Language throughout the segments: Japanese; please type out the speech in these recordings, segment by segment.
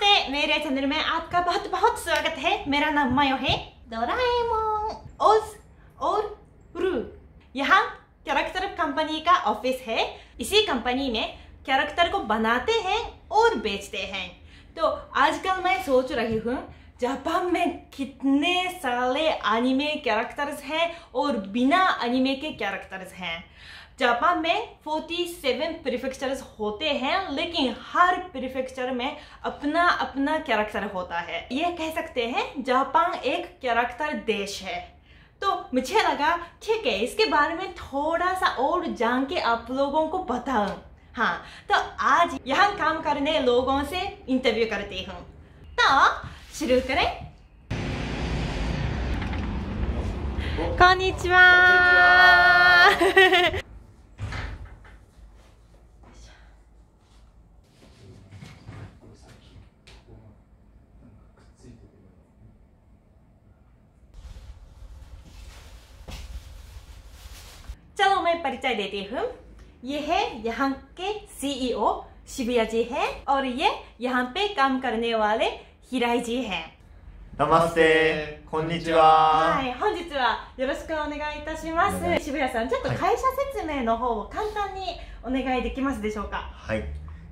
नमस्ते मेरे चैनल में आपका बहुत बहुत स्वागत है। मेरा नाम मायो है। डोराएमोन। ओज और रू। यहाँ कैरेक्टर कंपनी का ऑफ़िस है। इसी कंपनी में कैरेक्टर को बनाते हैं और बेचते हैं। तो आजकल मैं सोच रही हूँ जापान में कितने सारे एनिमे कैरेक्टर्स हैं और बिना एनिमे के कैरेक्टर्स हैं। जापान में 47 प्रीफेक्चर्स होते हैं लेकिन हर प्रीफेक्चर में अपना अपना कैरेक्टर होता है ये कह सकते हैं जापान एक कैरेक्टर देश है तो मुझे लगा ठीक है इसके बारे में थोड़ा सा और जान के आप लोगों को बताऊं हाँ तो आज यहाँ काम करने लोगों से इंटरव्यू करती हूँ तो शुरू करें こんにちは。 चलो मैं परिचय देती हूँ ये है यहाँ के सीईओ शिबिया जी है और ये यहाँ पे काम करने वाले हिराई जी हैं ナマステこんにちは、はい、本日はよろしくお願いいたします。渋谷さん、ちょっと会社説明の方を簡単にお願いできますでしょうか。はい、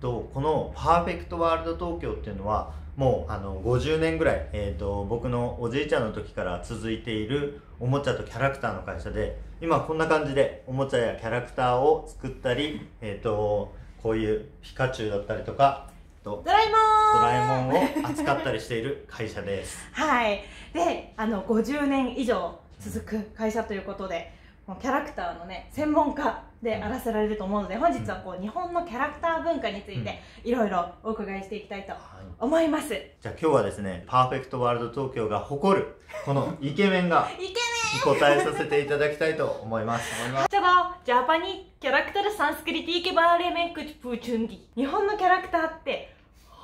とこのパーフェクトワールド東京っていうのは もうあの50年ぐらい、えー、と僕のおじいちゃんの時から続いているおもちゃとキャラクターの会社で今こんな感じでおもちゃやキャラクターを作ったり、えー、とこういうピカチュウだったりとかとドラえもん。ドラえもんを扱ったりしている会社です はい。で、あの50年以上続く会社ということで、もうキャラクターのね専門家で荒らせられると思うので本日はこう日本のキャラクター文化についていろいろお伺いしていきたいと思います、はい、じゃあ今日はですねパーフェクトワールド東京が誇るこのイケメンが イケメン！答えさせていただきたいと思います。じゃあジャパニキャラクターサンスクリティケバーレメンクチプーチュンディ日本のキャラクターって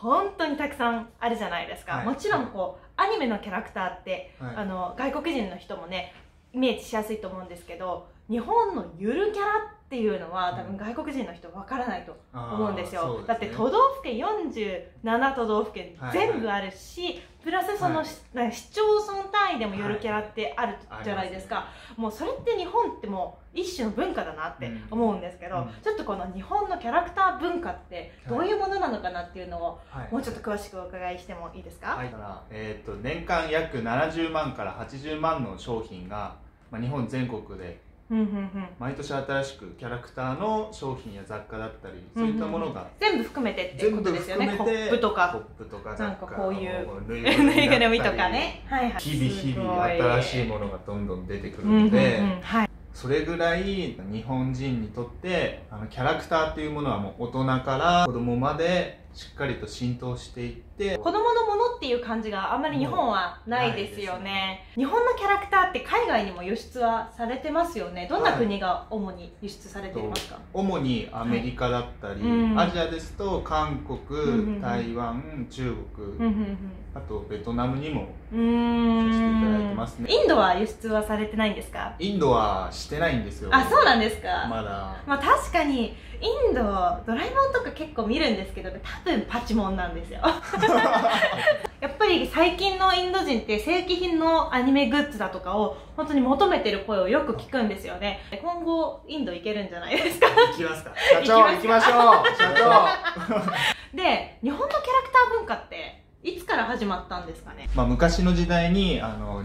本当にたくさんあるじゃないですか、はい、もちろんこうアニメのキャラクターって、はい、あの外国人の人もねイメージしやすいと思うんですけど日本のゆるキャラっていうのは多分外国人の人わからないと思うんですよ。ね。だって都道府県47都道府県はい全部あるし、プラスその、はい。市町村単位でもゆるキャラってあるじゃないですか、もうそれって日本ってもう一種の文化だなって思うんですけど、うん。ちょっとこの日本のキャラクター文化ってどういうものなのかなっていうのをはい。もうちょっと詳しくお伺いしてもいいですか、はい、えー、と年間約70万から80万の商品が、まあ、日本全国でうんうんうん。毎年新しくキャラクターの商品や雑貨だったりそういったものが全部含めてっていうことですよね。コップとか。コップとかなんかこういうぬ ぬいぐるみとかね。はいはい。日々日々新しいものがどんどん出てくるうんうんうん。ので、はい。それぐらい日本人にとってあのキャラクターっていうものはもう大人から子供までしっかりと浸透していって子供のものっていう感じがあんまり日本はないですよね。日本のキャラクターって海外にも輸出はされてますよね。どんな国が主に輸出されていますか、主にアメリカだったり、うんアジアですと韓国、うん台湾中国、うんうんあとベトナムにもうん。うさせていただいーんてますね。インドは輸出はされてないんですか？インドはしてないんですよ。あそうなんですか、まだ。まあ確かにインドドラえもんとか結構見るんですけど多分パチモンなんですよ。やっぱり最近のインド人って正規品のアニメグッズだとかを本当に求めてる声をよく聞くんですよね。今後インド行けるんじゃないですか？行きますか。社長 行きましょう。社長。で日本のキャラクター文化っていつから始まったんですかね？まあ昔の時代にあの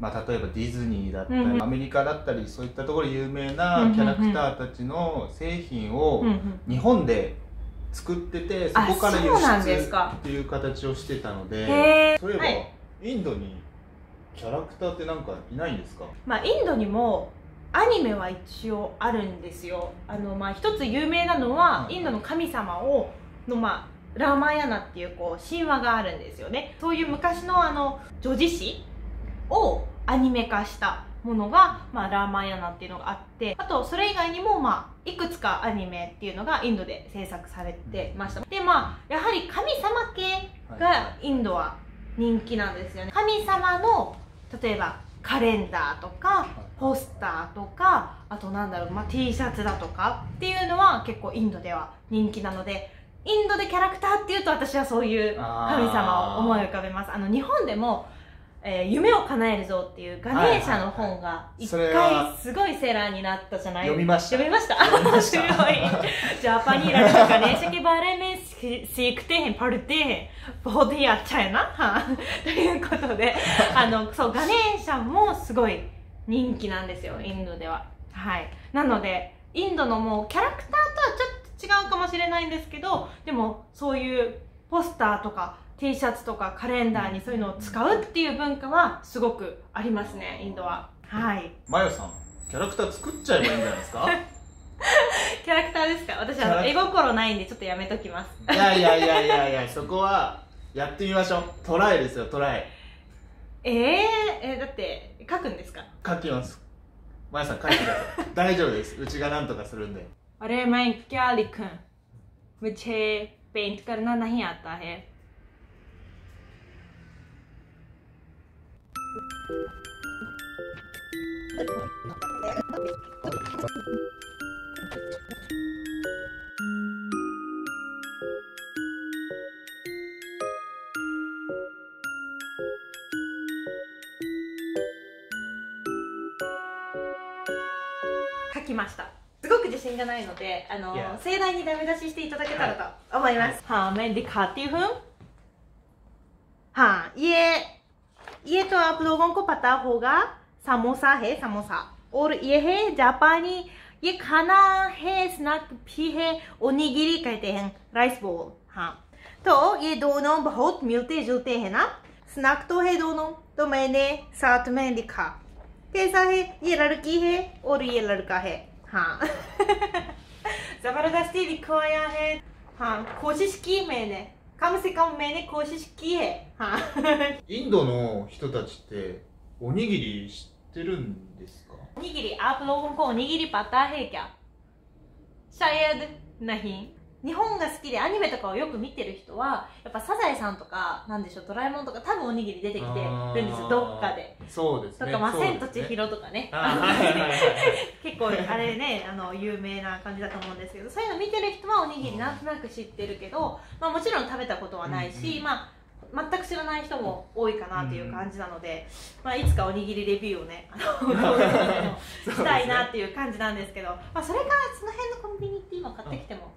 まあ、例えばディズニーだったり、うんうん。アメリカだったりそういったところで有名なキャラクターたちの製品を日本で作っててそあこから輸出っていう形をしてたのでそういえば、はい。インドにキャラクターってなんかいないんですか？まあインドにもアニメは一応あるんですよ。あのまあ一つ有名なのは、はい。インドの神様をのまあラーマヤナっていうこう神話があるんですよね。そういう昔のあの女をアニメ化したものが、まあ、ラーマヤナっていうのがあってあとそれ以外にも、まあ、いくつかアニメっていうのがインドで制作されてました。でまあやはり神様系がインドは人気なんですよね。神様の例えばカレンダーとかポスターとかあとなんだろう、まあ、T シャツだとかっていうのは結構インドでは人気なのでインドでキャラクターっていうと私はそういう神様を思い浮かべます。あの日本でも、えー、夢を叶えるぞっていうガネーシャの本が一回すごいセーラーになったじゃない、読みました。読みました？面白 い。ジャパニーラのガネーシャキバレメシークテヘンパルテヘンボディアチャイな？ということで あのそうガネーシャもすごい人気なんですよインドでは。はい。なのでインドのもうキャラクターとはちょっと違うかもしれないんですけどでもそういうポスターとか T シャツとかカレンダーにそういうのを使うっていう文化はすごくありますねインドははいマヨさんキャラクター作っちゃえばいいんじゃないですかキャラクターですか私あのキャラ絵心ないんでちょっとやめときますいやいやいやいやいやそこはやってみましょうトライですよトライえー、えーだって書くんですか書きますマヨさん書いてください大丈夫ですうちがなんとかするんで अरे मैं क्या लिखूं मुझे पेंट करना नहीं आता है 書きましたすごく自信がないのであの、yeah. 盛大にダメ出ししていただけたらと思います。はあ、メンディていうふンはあ、いえ。तो आप लोगों को पता होगा, समोसा है समोसा। और ये है जापानी, ये खाना है स्नैक भी है ओनिगिरी कहते हैं राइस बोल हाँ। तो ये दोनों बहुत मिलते जुलते हैं ना। स्नैक तो है दोनों तो मैंने साथ में लिखा। कैसा है? ये लड़की है और ये लड़का है हाँ। ज़बरदस्ती लिखवाया है। हाँ कोशिश की मैंने। कम से कम मैंने कोशिश की है हाँ インドの人たちっておにぎり知ってるんですか ओनिगिरी आप लोगों को ओनिगिरी पता है क्या शायद नहीं 日本が好きでアニメとかをよく見てる人はやっぱサザエさんとかなんでしょうドラえもんとか多分おにぎり出てきてるんですよどっかで。そうですね。とか、まあ、千と千尋とかね。結構あれねあの有名な感じだと思うんですけどそういうの見てる人はおにぎりなんとなく知ってるけど、まあ、もちろん食べたことはないし、うんうんまあ全く知らない人も多いかなという感じなので、まあ、いつかおにぎりレビューをね したいなっていう感じなんですけど、まあ、それからその辺のコンビニって今買ってきても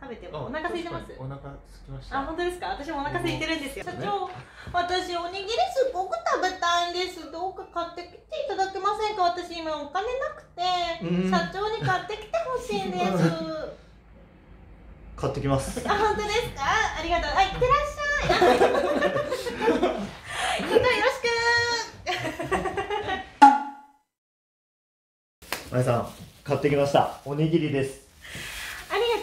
食べてもお腹空いてます？お腹空きました。あ本当ですか？私もお腹空いてるんですよ、うん社長私おにぎりすごく食べたいんです。どうか買ってきていただけませんか？私今お金なくて、うん。社長に買ってきてほしいんです。買ってきます。あ本当ですか？ありがとう。あいってらっしゃい。あ ちょっとよろしまや さん買ってきました。おにぎりです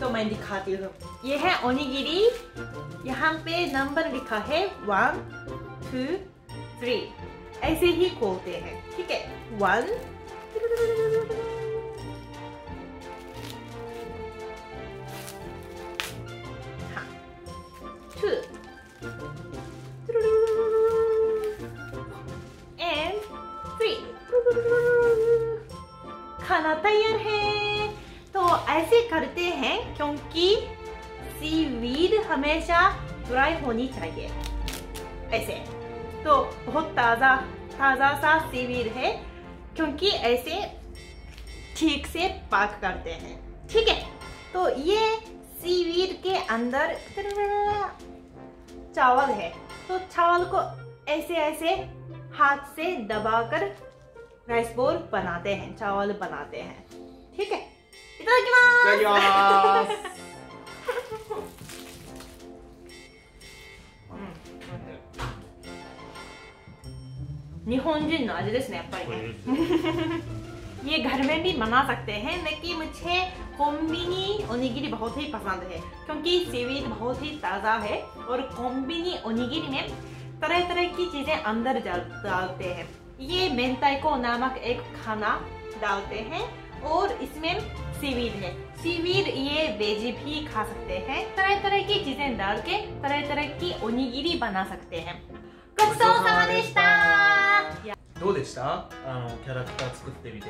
तो मैं दिखाती हूँ। ये है ओनिगिरी। यहाँ पे नंबर लिखा है वन, टू, थ्री। ऐसे ही खोलते हैं, ठीक है? वन। three खाना तैयार है। तो ऐसे करते हैं क्योंकि सीवीड हमेशा ड्राई होनी चाहिए। ऐसे। तो बहुत ताज़ा ताज़ा सा सीवीड है क्योंकि ऐसे ठीक से पाक करते हैं। ठीक है? तो ये सीवीड के अंदर चावल है। तो चावल को ऐसे ऐसे हाथ से दबाकर राइस बोल बनाते हैं, चावल बनाते हैं। ठीक है? いただきますいただきます日本人の味ですねやっぱりね ये घर में भी बना सकते हैं लेकिन मुझे कोम्बिनी ओनिगिरी बहुत ही पसंद है क्योंकि सीवीड बहुत ही ताज़ा है और कोम्बिनी ओनिगिरी में तरह तरह की चीजें अंदर डाल- डालते हैं ये मेंताई को नमक एक खाना डालते हैं और इसमें सीवीड है सीवीड ये वेज भी खा सकते हैं तरह तरह की चीजें डाल के तरह तरह की ओनिगिरी बना सकते हैंごちそうさまでしたどうでしたあのキャラクター作ってみて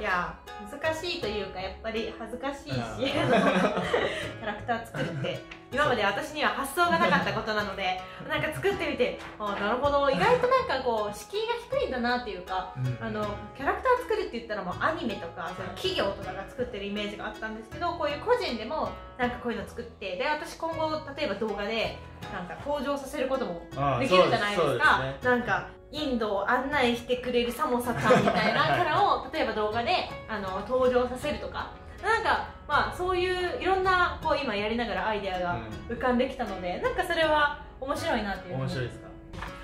いや難しいというかやっぱり恥ずかしいし あキーャラクター作って。今まで私には発想がなかったことなのでなんか作ってみてあなるほど。意外となんかこう敷居が低いんだなっていうかあのキャラクター作るって言ったらもうアニメとかそういう企業とかが作ってるイメージがあったんですけどこういう個人でもなんかこういうの作ってで私今後例えば動画でなんか登場させることもあできるじゃないですか。ね。なんかインドを案内してくれるサモサさんみたいなキャラを 例えば動画であの登場させるとか。なんかまあそういういろんなこう今やりながらアイデアが浮かんできたので、うん、なんかそれは面白いなっていう。面白いですか？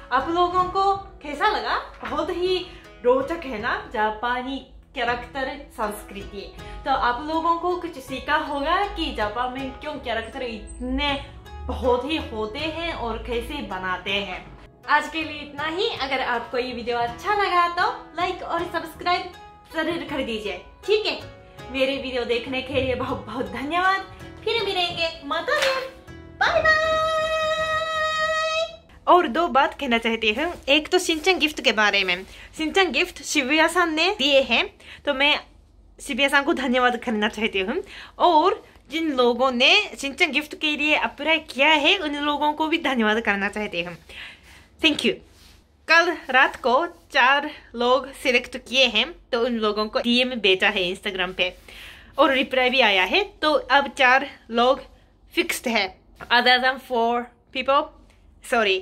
アプローゴンコケサラが本当にローチャケなジャパニキャラクタルサンスクリティ。とアプローゴンコクチスイカホガーキジャパンメンキョンキャラクタルイッネホテホテヘンオルケセバナテヘン आज के लिए इतना ही। अगर आपको ये वीडियो अच्छा लगा तो लाइक और सब्सक्राइब ज़रूर कर दीजिए, ठीक है? मेरे वीडियो देखने के लिए बहुत बहुत धन्यवाद। फिर मिलेंगे। माता बाय बाय और दो बात कहना चाहती हूँ। एक तो सिंचन गिफ्ट के बारे में। सिंचन गिफ्ट शिविया सान ने दिए हैं तो मैं शिविया सान को धन्यवाद करना चाहती हूँ। और जिन लोगों ने सिंचन गिफ्ट के लिए अप्लाई किया है, उन लोगों को भी धन्यवाद करना चाहती हूँ। थैंक यू कल रात को चार लोग सिलेक्ट किए हैं तो उन लोगों को डीएम भेजा है इंस्टाग्राम पे। और रिप्लाई भी आया है तो अब चार लोग फिक्स्ड है। Other than four people sorry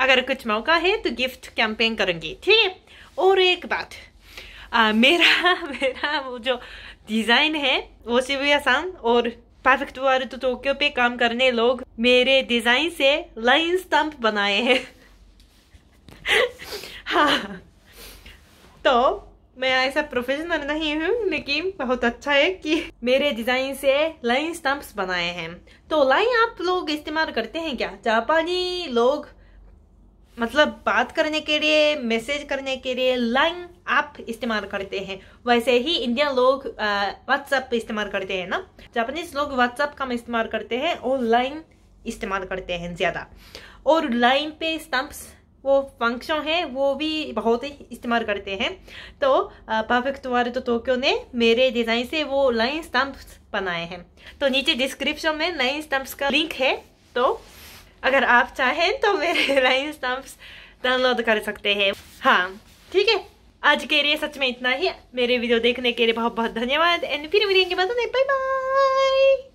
अगर कुछ मौका है तो गिफ्ट कैंपेन करूँगी ठीक है? और एक बात आ, मेरा मेरा वो जो डिज़ाइन है वो शिवया सान और परफेक्ट वर्ल्ड टोक्यो पे काम करने लोग मेरे डिज़ाइन से लाइन स्टंप बनाए हैं। हाँ। तो मैं ऐसा प्रोफेशनल नहीं हूँ, लेकिन बहुत अच्छा है कि मेरे डिज़ाइन से लाइन स्टंप्स बनाए हैं। तो लाइन आप लोग इस्तेमाल करते हैं क्या? जापानी लोग मतलब बात करने के लिए मैसेज करने के लिए लाइन आप इस्तेमाल करते हैं। वैसे ही इंडियन लोग व्हाट्सएप इस्तेमाल करते हैं ना? जापानीज लोग व्हाट्सएप कम इस्तेमाल करते हैं और लाइन इस्तेमाल करते हैं ज़्यादा। और लाइन पे स्टम्प्स वो फ़ंक्शन है, वो भी बहुत ही इस्तेमाल करते हैं। तो परफेक्ट वाले तो टोक्यो ने मेरे डिज़ाइन से वो लाइन स्टम्प्स बनाए हैं। तो नीचे डिस्क्रिप्शन में लाइन स्टम्प्स का लिंक है तो अगर आप चाहें तो मेरे लाइन स्टम्प्स डाउनलोड कर सकते हैं। हाँ ठीक है। आज के लिए सच में इतना ही। मेरे वीडियो देखने के लिए बहुत बहुत धन्यवाद। एंड फिर मिलेंगे बाय बाय